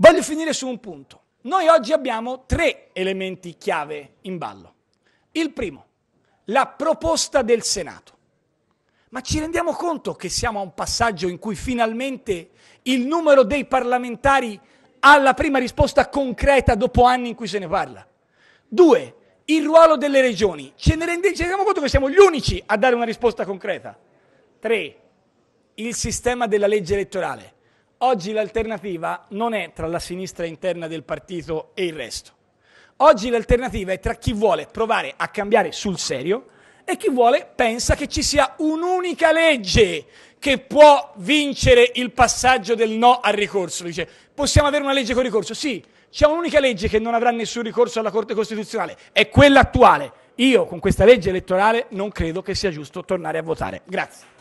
Voglio finire su un punto. Noi oggi abbiamo tre elementi chiave in ballo. Il primo, la proposta del Senato. Ma ci rendiamo conto che siamo a un passaggio in cui finalmente il numero dei parlamentari ha la prima risposta concreta dopo anni in cui se ne parla? Due, il ruolo delle regioni. Ce ne rendiamo conto che siamo gli unici a dare una risposta concreta? Tre, il sistema della legge elettorale. Oggi l'alternativa non è tra la sinistra interna del partito e il resto. Oggi l'alternativa è tra chi vuole provare a cambiare sul serio e chi vuole pensa che ci sia un'unica legge che può vincere il passaggio del no al ricorso. Dice, possiamo avere una legge con ricorso? Sì, c'è un'unica legge che non avrà nessun ricorso alla Corte Costituzionale, è quella attuale. Io con questa legge elettorale non credo che sia giusto tornare a votare. Grazie.